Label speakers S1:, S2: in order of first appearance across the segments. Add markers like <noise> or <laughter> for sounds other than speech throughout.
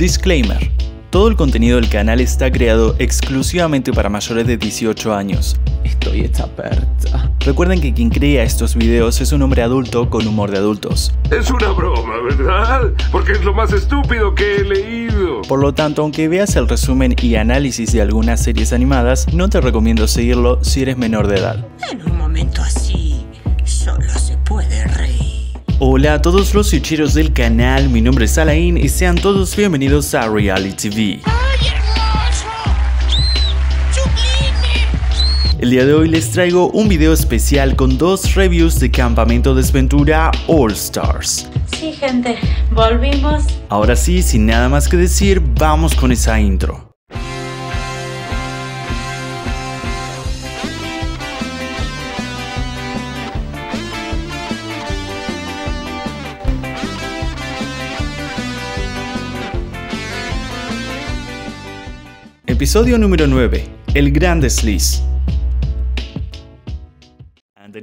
S1: Disclaimer. Todo el contenido del canal está creado exclusivamente para mayores de 18 años.
S2: Estoy hecha percha.
S1: Recuerden que quien crea estos videos es un hombre adulto con humor de adultos.
S3: Es una broma, ¿verdad? Porque es lo más estúpido que he leído.
S1: Por lo tanto, aunque veas el resumen y análisis de algunas series animadas, no te recomiendo seguirlo si eres menor de edad.
S4: En un momento así,
S1: Hola a todos los ficheros del canal, mi nombre es Alain y sean todos bienvenidos a Reality TV.
S4: ¡Ay, hermoso! ¡Sublime!
S1: El día de hoy les traigo un video especial con dos reviews de Campamento Desventura All Stars.
S5: Sí, gente, volvimos.
S1: Ahora sí, sin nada más que decir, vamos con esa intro. Episodio número 9. El Gran Desliz.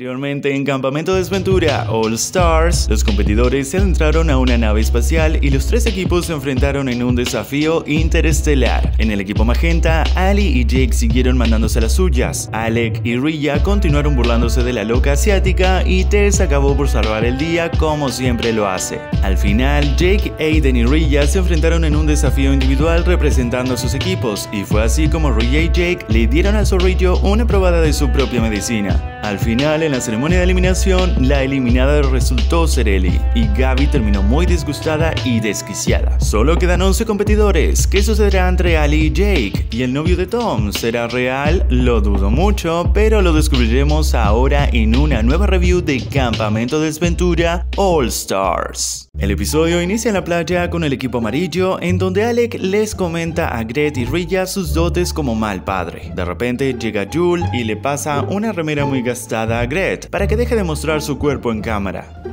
S1: Anteriormente en Campamento Desventura All Stars, los competidores se adentraron a una nave espacial y los tres equipos se enfrentaron en un desafío interestelar. En el equipo magenta, Ali y Jake siguieron mandándose las suyas. Alec y Rhea continuaron burlándose de la loca asiática y Tess acabó por salvar el día como siempre lo hace. Al final, Jake, Aiden y Rhea se enfrentaron en un desafío individual representando a sus equipos y fue así como Rhea y Jake le dieron al zorrillo una probada de su propia medicina. Al final, en la ceremonia de eliminación, la eliminada resultó ser Ellie, y Gaby terminó muy disgustada y desquiciada. Solo quedan 11 competidores. ¿Qué sucederá entre Ali y Jake? ¿Y el novio de Tom será real? Lo dudo mucho, pero lo descubriremos ahora en una nueva review de Campamento Desventura All Stars. El episodio inicia en la playa con el equipo amarillo, en donde Alec les comenta a Gret y Rilla sus dotes como mal padre. De repente llega Jule y le pasa una remera muy gastada a Gret para que deje de mostrar su cuerpo en cámara.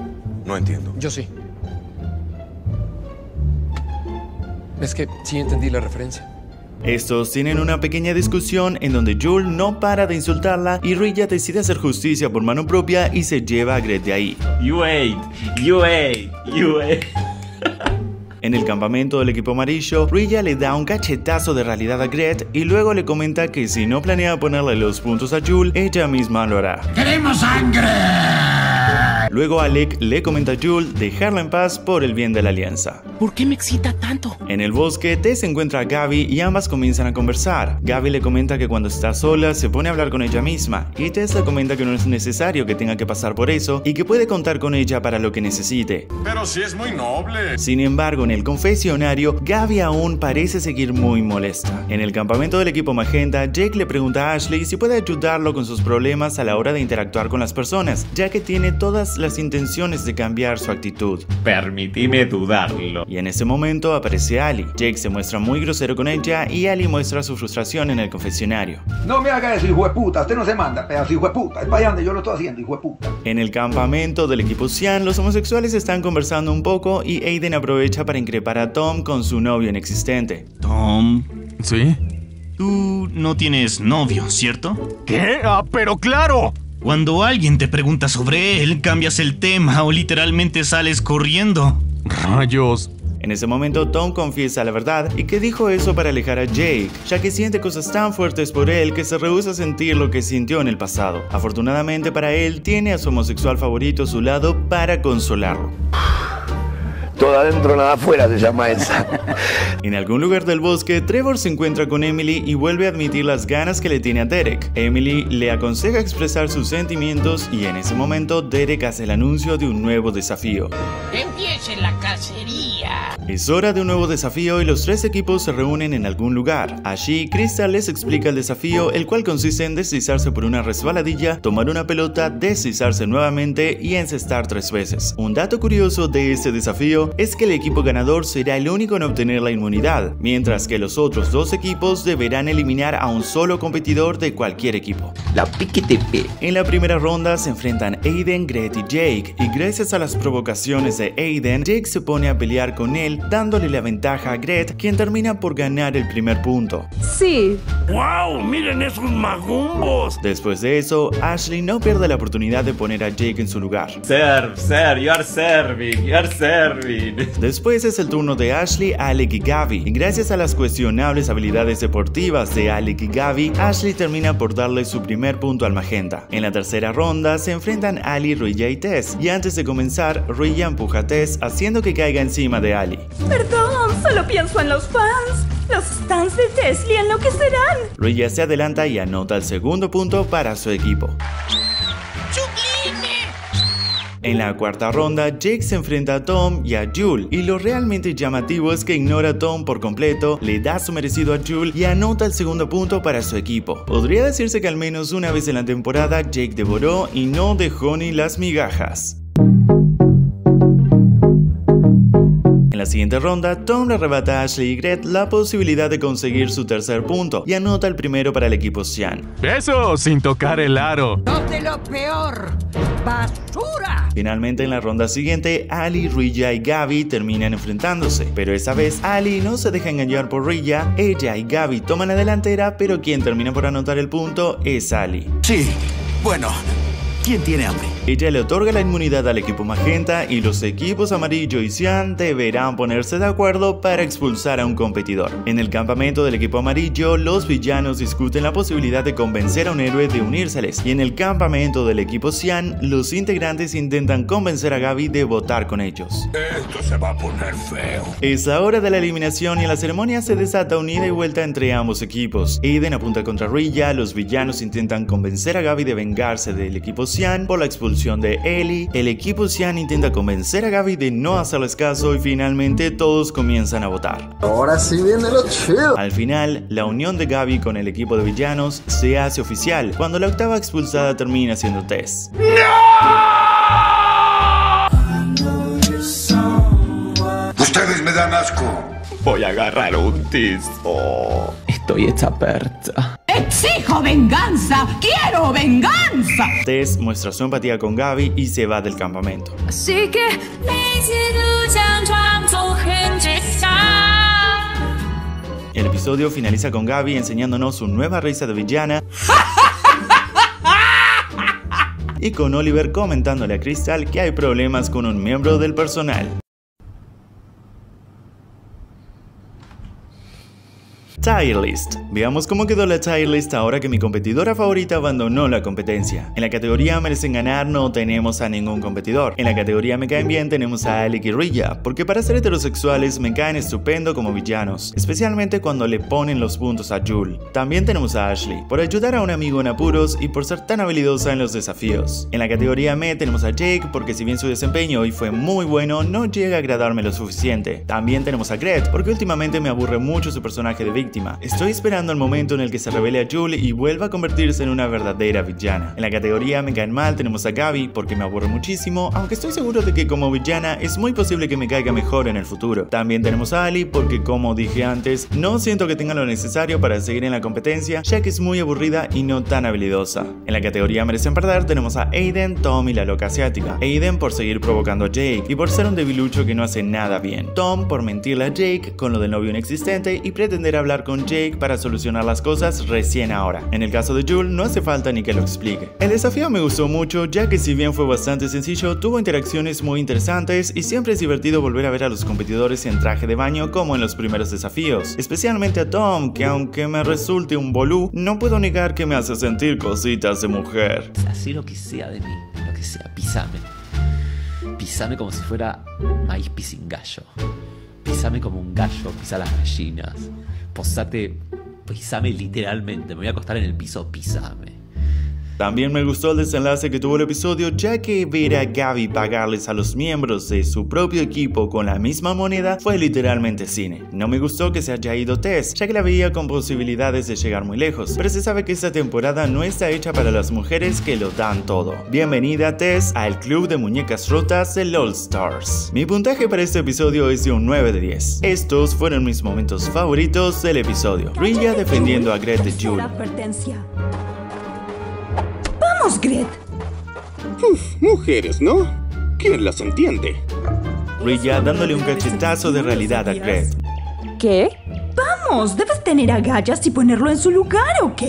S3: No entiendo.
S2: Yo sí. Es que sí entendí la referencia.
S1: Estos tienen una pequeña discusión en donde Jule no para de insultarla y Rilla decide hacer justicia por mano propia y se lleva a Gret de ahí.
S6: You ate, you ate, you ate. <laughs>
S1: En el campamento del equipo amarillo, Rilla le da un cachetazo de realidad a Gret y luego le comenta que si no planea ponerle los puntos a Jule, ella misma lo hará.
S4: ¡Queremos sangre!
S1: Luego Alec le comenta a Jule dejarla en paz por el bien de la alianza.
S2: ¿Por qué me excita tanto?
S1: En el bosque, Tess encuentra a Gaby y ambas comienzan a conversar. Gaby le comenta que cuando está sola se pone a hablar con ella misma y Tess le comenta que no es necesario que tenga que pasar por eso y que puede contar con ella para lo que necesite.
S3: Pero sí es muy noble.
S1: Sin embargo, en el confesionario, Gaby aún parece seguir muy molesta. En el campamento del equipo magenta, Jake le pregunta a Ashley si puede ayudarlo con sus problemas a la hora de interactuar con las personas, ya que tiene todas las intenciones de cambiar su actitud.
S6: Permitime dudarlo.
S1: Y en ese momento aparece Ali. Jake se muestra muy grosero con ella y Ali muestra su frustración en el confesionario.
S7: No me haga eso, hijo de puta. Usted no se manda, pedazo de hijo de puta. Es para allá donde yo lo estoy haciendo, hijo de puta.
S1: En el campamento del equipo Cian, los homosexuales están conversando un poco y Aiden aprovecha para increpar a Tom con su novio inexistente.
S8: Tom,
S9: ¿Sí?
S8: tú no tienes novio, ¿cierto?
S9: ¿Qué? Ah, pero claro.
S8: Cuando alguien te pregunta sobre él, cambias el tema o literalmente sales corriendo.
S9: Rayos.
S1: En ese momento Tom confiesa la verdad y que dijo eso para alejar a Jake, ya que siente cosas tan fuertes por él que se rehúsa a sentir lo que sintió en el pasado. Afortunadamente para él, tiene a su homosexual favorito a su lado para consolarlo.
S10: Todo adentro, nada afuera se llama esa.
S1: En algún lugar del bosque, Trevor se encuentra con Emily y vuelve a admitir las ganas que le tiene a Derek. Emily le aconseja expresar sus sentimientos y en ese momento Derek hace el anuncio de un nuevo desafío.
S4: ¡Empiece la cacería!
S1: Es hora de un nuevo desafío y los tres equipos se reúnen en algún lugar. Allí, Crystal les explica el desafío, el cual consiste en deslizarse por una resbaladilla, tomar una pelota, deslizarse nuevamente y encestar tres veces. Un dato curioso de este desafío es que el equipo ganador será el único en obtener la inmunidad, mientras que los otros dos equipos deberán eliminar a un solo competidor de cualquier equipo.
S2: La piquetepe.
S1: En la primera ronda se enfrentan Aiden, Gret y Jake, y gracias a las provocaciones de Aiden, Jake se pone a pelear con él, dándole la ventaja a Gret, quien termina por ganar el primer punto.
S5: Sí,
S3: ¡Wow! ¡Miren esos magumbos!
S1: Después de eso, Ashley no pierde la oportunidad de poner a Jake en su lugar.
S6: Serve, serve, you are serving, you are serving. Fin. <laughs>
S1: Después es el turno de Ashley, Alec y Gaby. Y gracias a las cuestionables habilidades deportivas de Alec y Gaby, Ashley termina por darle su primer punto al magenta. En la tercera ronda se enfrentan Ali, Ruya y Tess. Y antes de comenzar, Ruya empuja a Tess haciendo que caiga encima de Ali.
S11: Perdón, solo pienso en los fans. Los stands de Tesla enloquecerán.
S1: Ruya se adelanta y anota el segundo punto para su equipo. En la cuarta ronda, Jake se enfrenta a Tom y a Jule, y lo realmente llamativo es que ignora a Tom por completo, le da su merecido a Jule y anota el segundo punto para su equipo. Podría decirse que al menos una vez en la temporada Jake devoró y no dejó ni las migajas. La siguiente ronda, Tom le arrebata a Ashley y Gret la posibilidad de conseguir su tercer punto y anota el primero para el equipo Xian.
S9: Eso sin tocar el aro.
S4: de lo peor! ¡Basura!
S1: Finalmente en la ronda siguiente, Ali, Rilla y Gaby terminan enfrentándose, pero esta vez Ali no se deja engañar por Rilla, ella y Gaby toman la delantera, pero quien termina por anotar el punto es Ali.
S12: Sí, bueno, ¿quién tiene hambre?
S1: Ella le otorga la inmunidad al equipo magenta y los equipos amarillo y cian deberán ponerse de acuerdo para expulsar a un competidor. En el campamento del equipo amarillo, los villanos discuten la posibilidad de convencer a un héroe de unírseles y en el campamento del equipo cian, los integrantes intentan convencer a Gaby de votar con ellos.
S3: Esto se va a poner feo.
S1: Es la hora de la eliminación y en la ceremonia se desata un ida y vuelta entre ambos equipos. Aiden apunta contra Rilla, los villanos intentan convencer a Gaby de vengarse del equipo cian por la expulsión de Ellie, el equipo Cian intenta convencer a Gaby de no hacerles caso y finalmente todos comienzan a votar.
S13: Ahora sí viene lo chido.
S1: Al final, la unión de Gaby con el equipo de villanos se hace oficial cuando la octava expulsada termina siendo Tess.
S3: Ustedes me dan asco.
S6: Voy a agarrar un tizo.
S2: Estoy hecha percha.
S4: ¡Exijo venganza! ¡Quiero venganza!
S1: Tess muestra su empatía con Gaby y se va del campamento.
S11: Así que...
S1: El episodio finaliza con Gaby enseñándonos su nueva risa de villana <laughs> y con Oliver comentándole a Crystal que hay problemas con un miembro del personal. Tier List. Veamos cómo quedó la Tier List ahora que mi competidora favorita abandonó la competencia. En la categoría Merecen Ganar no tenemos a ningún competidor. En la categoría Me Caen Bien tenemos a Alec y Rilla, porque para ser heterosexuales me caen estupendo como villanos, especialmente cuando le ponen los puntos a Jule. También tenemos a Ashley, por ayudar a un amigo en apuros y por ser tan habilidosa en los desafíos. En la categoría Me tenemos a Jake, porque si bien su desempeño hoy fue muy bueno, no llega a agradarme lo suficiente. También tenemos a Gret, porque últimamente me aburre mucho su personaje de Estoy esperando el momento en el que se revele a Julie y vuelva a convertirse en una verdadera villana. En la categoría Me caen mal tenemos a Gaby porque me aburre muchísimo, aunque estoy seguro de que como villana es muy posible que me caiga mejor en el futuro. También tenemos a Ali porque como dije antes, no siento que tenga lo necesario para seguir en la competencia, ya que es muy aburrida y no tan habilidosa. En la categoría Merecen perder tenemos a Aiden, Tom y la loca asiática. Aiden por seguir provocando a Jake y por ser un debilucho que no hace nada bien. Tom por mentirle a Jake con lo del novio inexistente y pretender hablar con Jake para solucionar las cosas recién ahora. En el caso de Jules no hace falta ni que lo explique. El desafío me gustó mucho ya que si bien fue bastante sencillo, tuvo interacciones muy interesantes y siempre es divertido volver a ver a los competidores en traje de baño como en los primeros desafíos. Especialmente a Tom, que aunque me resulte un bolú, no puedo negar que me hace sentir cositas de mujer.
S2: Así lo que sea de mí, lo que sea, pisame. Pisame como si fuera maíz pisingallo. Pisame como un gallo, pisa las gallinas. Posate, pisame literalmente. Me voy a acostar en el piso, pisame.
S1: También me gustó el desenlace que tuvo el episodio ya que ver a Gaby pagarles a los miembros de su propio equipo con la misma moneda fue literalmente cine. No me gustó que se haya ido Tess, ya que la veía con posibilidades de llegar muy lejos, pero se sabe que esta temporada no está hecha para las mujeres que lo dan todo. Bienvenida Tess al club de muñecas rotas de All Stars. Mi puntaje para este episodio es de un 9 de 10. Estos fueron mis momentos favoritos del episodio. Rilla defendiendo a Gret de Jule.
S11: ¡Vamos, Gret!
S14: Uf, mujeres, ¿no? ¿Quién las entiende?
S1: Rilla dándole un cachetazo de realidad a Gret.
S11: ¿Qué? Vamos, debes tener agallas y ponerlo en su lugar, ¿ok?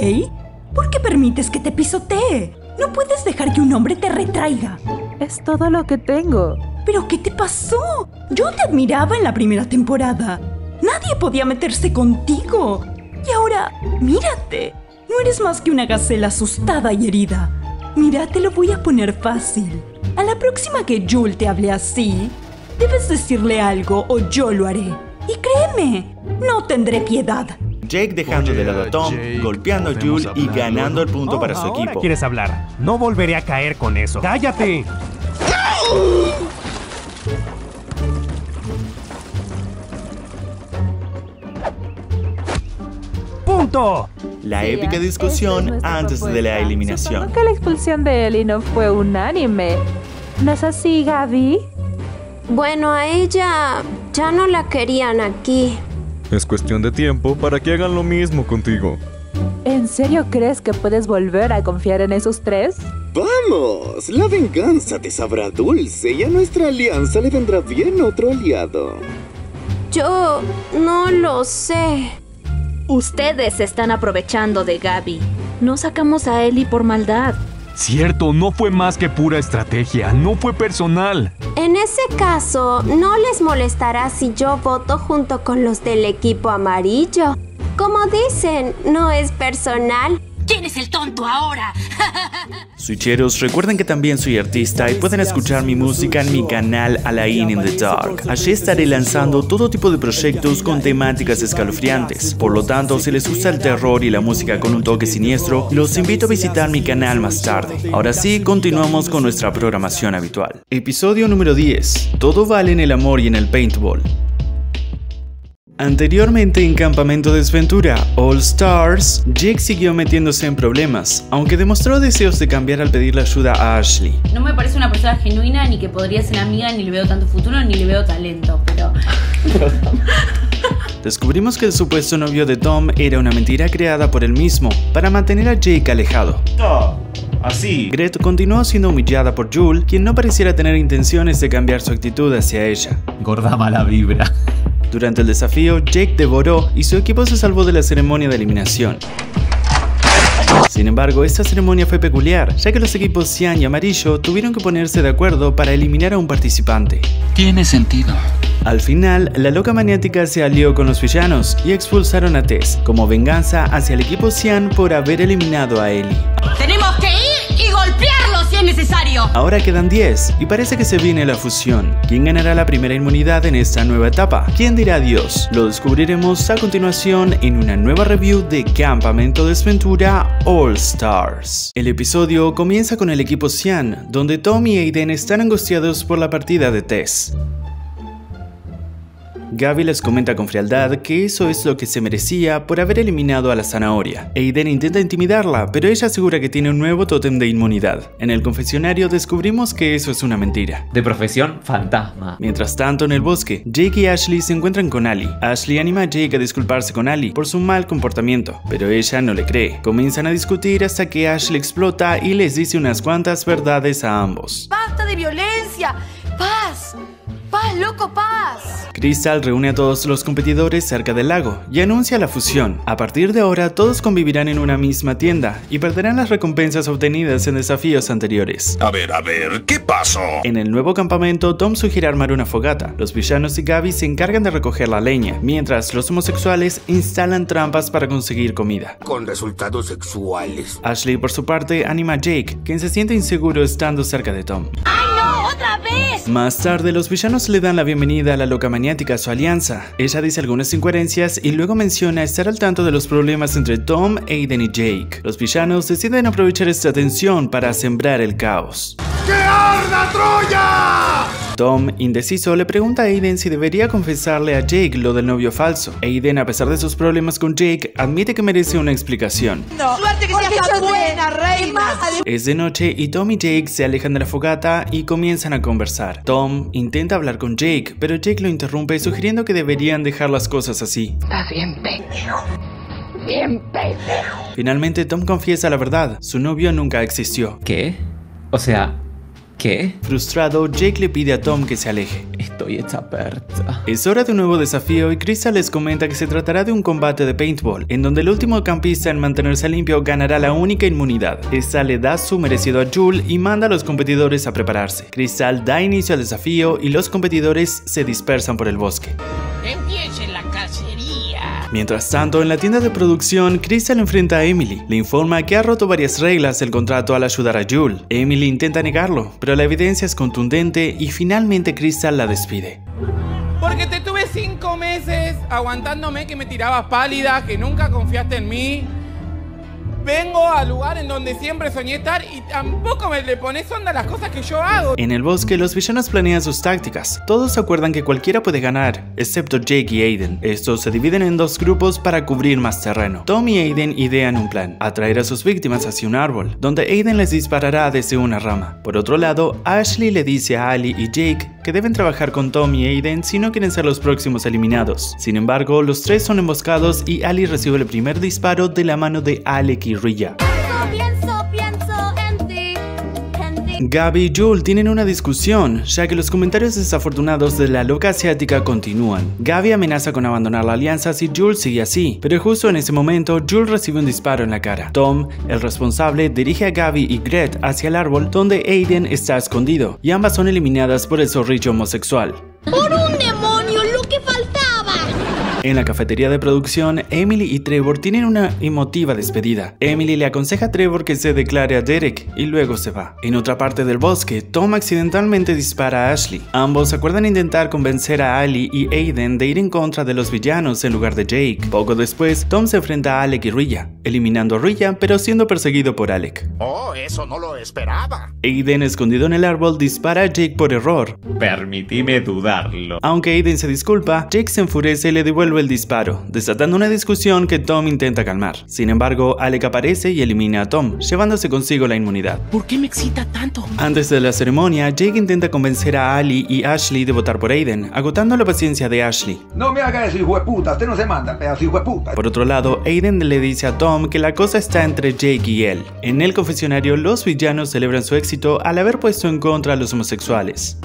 S11: ¿Por qué permites que te pisotee? No puedes dejar que un hombre te retraiga.
S15: Es todo lo que tengo.
S11: ¿Pero qué te pasó? Yo te admiraba en la primera temporada. Nadie podía meterse contigo. Y ahora, mírate. No eres más que una gacela asustada y herida. Mira, te lo voy a poner fácil. A la próxima que Jul te hable así, debes decirle algo o yo lo haré. Y créeme, no tendré piedad.
S1: Jake dejando de lado a Tom, golpeando a Jules y ganando el punto para su
S16: Ahora
S1: equipo.
S16: quieres hablar. No volveré a caer con eso. ¡Cállate! ¡Punto!
S1: La épica discusión antes de la eliminación.
S15: Aunque la expulsión de Ellie no fue unánime. ¿No es así, Gaby?
S17: Bueno, a ella ya no la querían aquí.
S9: Es cuestión de tiempo para que hagan lo mismo contigo.
S15: ¿En serio crees que puedes volver a confiar en esos tres?
S14: Vamos, la venganza te sabrá dulce y a nuestra alianza le vendrá bien otro aliado.
S17: Yo no lo sé.
S18: Ustedes se están aprovechando de Gaby. No sacamos a Ellie por maldad.
S9: Cierto, no fue más que pura estrategia, no fue personal.
S17: En ese caso, no les molestará si yo voto junto con los del equipo amarillo. Como dicen, no es personal.
S4: ¿Quién es el tonto ahora? <laughs>
S1: Switcheros, recuerden que también soy artista y pueden escuchar mi música en mi canal Alain in the Dark. Allí estaré lanzando todo tipo de proyectos con temáticas escalofriantes. Por lo tanto, si les gusta el terror y la música con un toque siniestro, los invito a visitar mi canal más tarde. Ahora sí, continuamos con nuestra programación habitual. Episodio número 10. Todo vale en el amor y en el paintball. Anteriormente en Campamento Desventura All Stars, Jake siguió metiéndose en problemas, aunque demostró deseos de cambiar al pedirle ayuda a Ashley.
S19: No me parece una persona genuina, ni que podría ser amiga, ni le veo tanto futuro, ni le veo talento, pero... <laughs>
S1: Descubrimos que el supuesto novio de Tom era una mentira creada por él mismo para mantener a Jake alejado. Así. Gret continuó siendo humillada por Jule, quien no pareciera tener intenciones de cambiar su actitud hacia ella.
S2: Gorda mala vibra.
S1: Durante el desafío, Jake devoró y su equipo se salvó de la ceremonia de eliminación. Sin embargo, esta ceremonia fue peculiar, ya que los equipos Cian y Amarillo tuvieron que ponerse de acuerdo para eliminar a un participante.
S20: Tiene sentido.
S1: Al final, la loca maniática se alió con los villanos y expulsaron a Tess, como venganza hacia el equipo Cian por haber eliminado a Ellie. Ahora quedan 10 y parece que se viene la fusión. ¿Quién ganará la primera inmunidad en esta nueva etapa? ¿Quién dirá adiós? Lo descubriremos a continuación en una nueva review de Campamento Desventura All Stars. El episodio comienza con el equipo Cian, donde Tom y Aiden están angustiados por la partida de Tess. Gaby les comenta con frialdad que eso es lo que se merecía por haber eliminado a la zanahoria. Aiden intenta intimidarla, pero ella asegura que tiene un nuevo tótem de inmunidad. En el confesionario descubrimos que eso es una mentira.
S2: De profesión, fantasma.
S1: Mientras tanto, en el bosque, Jake y Ashley se encuentran con Ali. Ashley anima a Jake a disculparse con Ali por su mal comportamiento, pero ella no le cree. Comienzan a discutir hasta que Ashley explota y les dice unas cuantas verdades a ambos.
S21: ¡Basta de violencia! ¡Paz! ¡Paz, loco, paz!
S1: Crystal reúne a todos los competidores cerca del lago y anuncia la fusión. A partir de ahora, todos convivirán en una misma tienda y perderán las recompensas obtenidas en desafíos anteriores.
S22: A ver, a ver, ¿qué pasó?
S1: En el nuevo campamento, Tom sugiere armar una fogata. Los villanos y Gaby se encargan de recoger la leña, mientras los homosexuales instalan trampas para conseguir comida.
S10: Con resultados sexuales.
S1: Ashley, por su parte, anima a Jake, quien se siente inseguro estando cerca de Tom. Más tarde, los villanos le dan la bienvenida a la loca maniática a su alianza. Ella dice algunas incoherencias y luego menciona estar al tanto de los problemas entre Tom, Aiden y Jake. Los villanos deciden aprovechar esta tensión para sembrar el caos.
S22: ¡Que arda Troya!
S1: Tom, indeciso, le pregunta a Aiden si debería confesarle a Jake lo del novio falso. Aiden, a pesar de sus problemas con Jake, admite que merece una explicación.
S21: No, suerte que seas tan buena, reina.
S1: Es de noche y Tom y Jake se alejan de la fogata y comienzan a conversar. Tom intenta hablar con Jake, pero Jake lo interrumpe sugiriendo que deberían dejar las cosas así.
S4: Estás bien pendejo. Bien pendejo.
S1: Finalmente Tom confiesa la verdad, su novio nunca existió.
S2: ¿Qué? O sea, ¿Qué?
S1: Frustrado, Jake le pide a Tom que se aleje.
S2: Estoy hecha percha.
S1: Es hora de un nuevo desafío y Crystal les comenta que se tratará de un combate de paintball, en donde el último campista en mantenerse limpio ganará la única inmunidad. Esta le da su merecido a Jule y manda a los competidores a prepararse. Crystal da inicio al desafío y los competidores se dispersan por el bosque.
S23: Cacería.
S1: Mientras tanto, en la tienda de producción, Crystal enfrenta a Emily. Le informa que ha roto varias reglas del contrato al ayudar a Jule. Emily intenta negarlo, pero la evidencia es contundente y finalmente Crystal la despide.
S20: Porque te tuve cinco meses aguantándome que me tirabas pálida, que nunca confiaste en mí. Vengo al lugar en donde siempre soñé estar y tampoco me le pones onda a las cosas que yo hago.
S1: En el bosque, los villanos planean sus tácticas. Todos se acuerdan que cualquiera puede ganar, excepto Jake y Aiden. Estos se dividen en dos grupos para cubrir más terreno. Tom y Aiden idean un plan, atraer a sus víctimas hacia un árbol, donde Aiden les disparará desde una rama. Por otro lado, Ashley le dice a Ali y Jake que deben trabajar con Tom y Aiden si no quieren ser los próximos eliminados. Sin embargo, los tres son emboscados y Ali recibe el primer disparo de la mano de Alec y Rilla. Gaby y Jule tienen una discusión, ya que los comentarios desafortunados de la loca asiática continúan. Gaby amenaza con abandonar la alianza si Jule sigue así, pero justo en ese momento Jule recibe un disparo en la cara. Tom, el responsable, dirige a Gaby y Gret hacia el árbol donde Aiden está escondido, y ambas son eliminadas por el zorrillo homosexual.
S23: ¡Por un demonio, lo que faltaba!
S1: En la cafetería de producción, Emily y Trevor tienen una emotiva despedida. Emily le aconseja a Trevor que se declare a Derek y luego se va. En otra parte del bosque, Tom accidentalmente dispara a Ashley. Ambos acuerdan intentar convencer a Ali y Aiden de ir en contra de los villanos en lugar de Jake. Poco después, Tom se enfrenta a Alec y Rilla, eliminando a Rilla pero siendo perseguido por Alec.
S22: Oh, eso no lo esperaba.
S1: Aiden, escondido en el árbol, dispara a Jake por error.
S6: Permitime dudarlo.
S1: Aunque Aiden se disculpa, Jake se enfurece y le devuelve el disparo, desatando una discusión que Tom intenta calmar. Sin embargo, Alec aparece y elimina a Tom, llevándose consigo la inmunidad.
S23: ¿Por qué me excita tanto?
S1: Antes de la ceremonia, Jake intenta convencer a Ali y Ashley de votar por Aiden, agotando la paciencia de Ashley.
S10: No me haga eso, hijo de puta. Usted no se manda, pedazo hijo de puta.
S1: Por otro lado, Aiden le dice a Tom que la cosa está entre Jake y él. En el confesionario, los villanos celebran su éxito al haber puesto en contra a los homosexuales.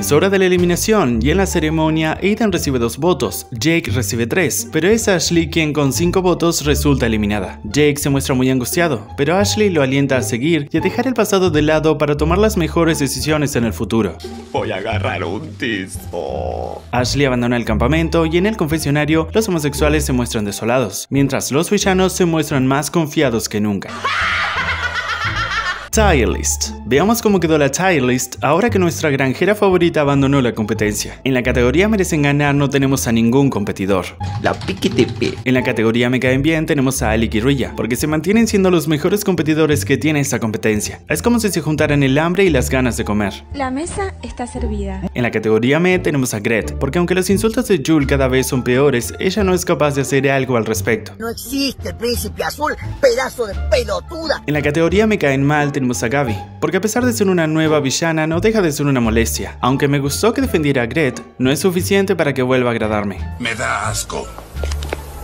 S1: Es hora de la eliminación y en la ceremonia Aiden recibe dos votos, Jake recibe tres, pero es Ashley quien con cinco votos resulta eliminada. Jake se muestra muy angustiado, pero Ashley lo alienta a seguir y a dejar el pasado de lado para tomar las mejores decisiones en el futuro.
S6: Voy a agarrar un tizo.
S1: Ashley abandona el campamento y en el confesionario los homosexuales se muestran desolados, mientras los villanos se muestran más confiados que nunca. <laughs> Tire List. Veamos cómo quedó la Tire List ahora que nuestra granjera favorita abandonó la competencia. En la categoría merecen ganar no tenemos a ningún competidor.
S2: La piquetepe.
S1: En la categoría me caen bien tenemos a Alec y Rilla, porque se mantienen siendo los mejores competidores que tiene esta competencia. Es como si se juntaran el hambre y las ganas de comer.
S24: La mesa está servida.
S1: En la categoría me tenemos a Gret, porque aunque los insultos de Jule cada vez son peores, ella no es capaz de hacer algo al respecto.
S25: No existe príncipe azul, pedazo de pelotuda.
S1: En la categoría me caen mal tenemos a Gaby, porque a pesar de ser una nueva villana no deja de ser una molestia. Aunque me gustó que defendiera a Gret, no es suficiente para que vuelva a agradarme.
S22: Me da asco.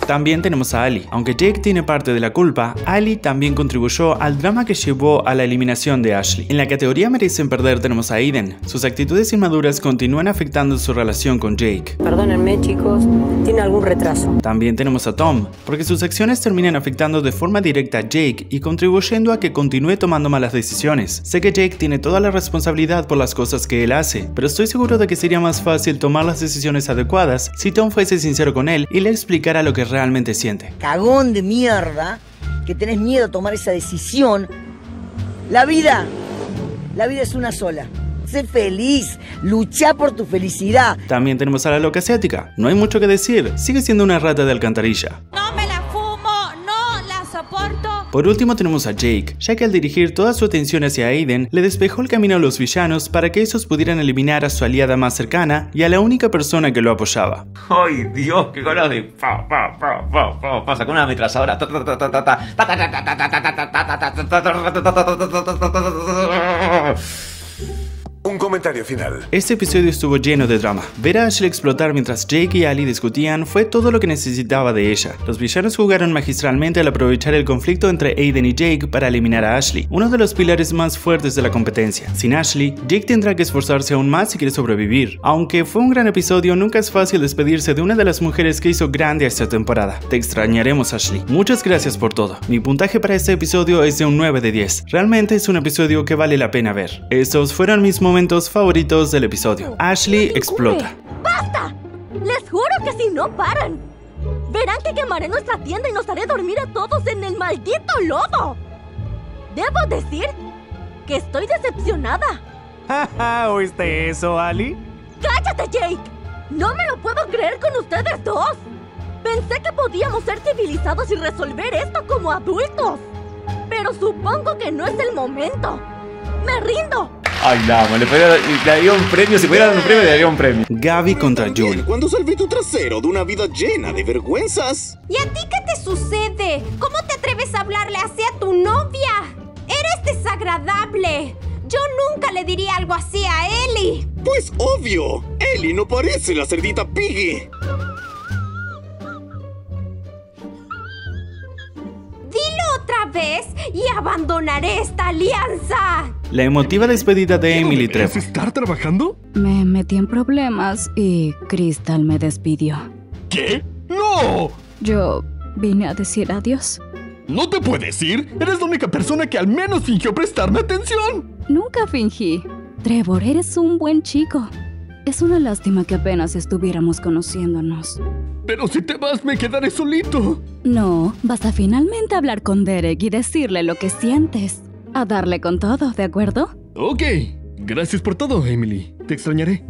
S1: También tenemos a Ali. Aunque Jake tiene parte de la culpa, Ali también contribuyó al drama que llevó a la eliminación de Ashley. En la categoría merecen perder tenemos a Aiden. Sus actitudes inmaduras continúan afectando su relación con Jake.
S26: Perdónenme chicos, tiene algún retraso.
S1: También tenemos a Tom, porque sus acciones terminan afectando de forma directa a Jake y contribuyendo a que continúe tomando malas decisiones. Sé que Jake tiene toda la responsabilidad por las cosas que él hace, pero estoy seguro de que sería más fácil tomar las decisiones adecuadas si Tom fuese sincero con él y le explicara lo que realmente siente.
S25: Cagón de mierda, que tenés miedo a tomar esa decisión. La vida, la vida es una sola. Sé feliz, lucha por tu felicidad.
S1: También tenemos a la loca asiática. No hay mucho que decir, sigue siendo una rata de alcantarilla.
S18: No me
S1: Por último tenemos a Jake, ya que al dirigir toda su atención hacia Aiden, le despejó el camino a los villanos para que esos pudieran eliminar a su aliada más cercana y a la única persona que lo apoyaba.
S6: Ay, Dios, qué de. Pa.
S22: Un comentario final.
S1: Este episodio estuvo lleno de drama. Ver a Ashley explotar mientras Jake y Ali discutían fue todo lo que necesitaba de ella. Los villanos jugaron magistralmente al aprovechar el conflicto entre Aiden y Jake para eliminar a Ashley, uno de los pilares más fuertes de la competencia. Sin Ashley, Jake tendrá que esforzarse aún más si quiere sobrevivir. Aunque fue un gran episodio, nunca es fácil despedirse de una de las mujeres que hizo grande esta temporada. Te extrañaremos, Ashley. Muchas gracias por todo. Mi puntaje para este episodio es de un 9 de 10. Realmente es un episodio que vale la pena ver. Estos fueron mis momentos favoritos del episodio. Ashley explota.
S27: ¡Basta! Les juro que si no paran, verán que quemaré nuestra tienda y nos haré dormir a todos en el maldito lodo. Debo decir que estoy decepcionada. <laughs>
S16: ¿Oíste eso, Ali?
S27: ¡Cállate, Jake! No me lo puedo creer con ustedes dos. Pensé que podíamos ser civilizados y resolver esto como adultos. Pero supongo que no es el momento. ¡Me rindo!
S6: Ay, la amo, le, podría- le daría un premio. Si pudiera dar un premio, le daría un premio.
S1: Gaby contra Julie.
S14: Cuando salvé tu trasero de una vida llena de vergüenzas.
S17: ¿Y a ti qué te sucede? ¿Cómo te atreves a hablarle así a tu novia? Eres desagradable. Yo nunca le diría algo así a Ellie.
S14: Pues obvio, Ellie no parece la cerdita Piggy.
S17: Y abandonaré esta alianza.
S1: La emotiva despedida de Emily Trevor.
S9: ¿Estar trabajando?
S28: Me metí en problemas y Crystal me despidió.
S9: ¿Qué? ¡No!
S28: Yo vine a decir adiós.
S9: ¿No te puedes ir? Eres la única persona que al menos fingió prestarme atención.
S28: Nunca fingí. Trevor, eres un buen chico. Es una lástima que apenas estuviéramos conociéndonos.
S9: Pero si te vas, me quedaré solito.
S28: No, vas a finalmente hablar con Derek y decirle lo que sientes. A darle con todo, ¿de acuerdo?
S9: Ok. Gracias por todo, Emily. Te extrañaré.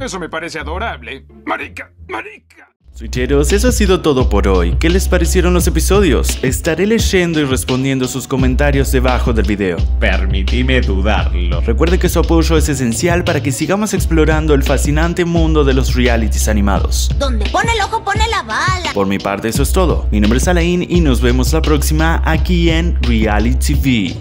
S22: Eso me parece adorable. Marica, marica.
S1: Switcheros, eso ha sido todo por hoy. ¿Qué les parecieron los episodios? Estaré leyendo y respondiendo sus comentarios debajo del video.
S6: Permitime dudarlo.
S1: Recuerde que su apoyo es esencial para que sigamos explorando el fascinante mundo de los realities animados.
S23: Donde pone el ojo, pone la bala.
S1: Por mi parte eso es todo. Mi nombre es Alain y nos vemos la próxima aquí en Reality TV.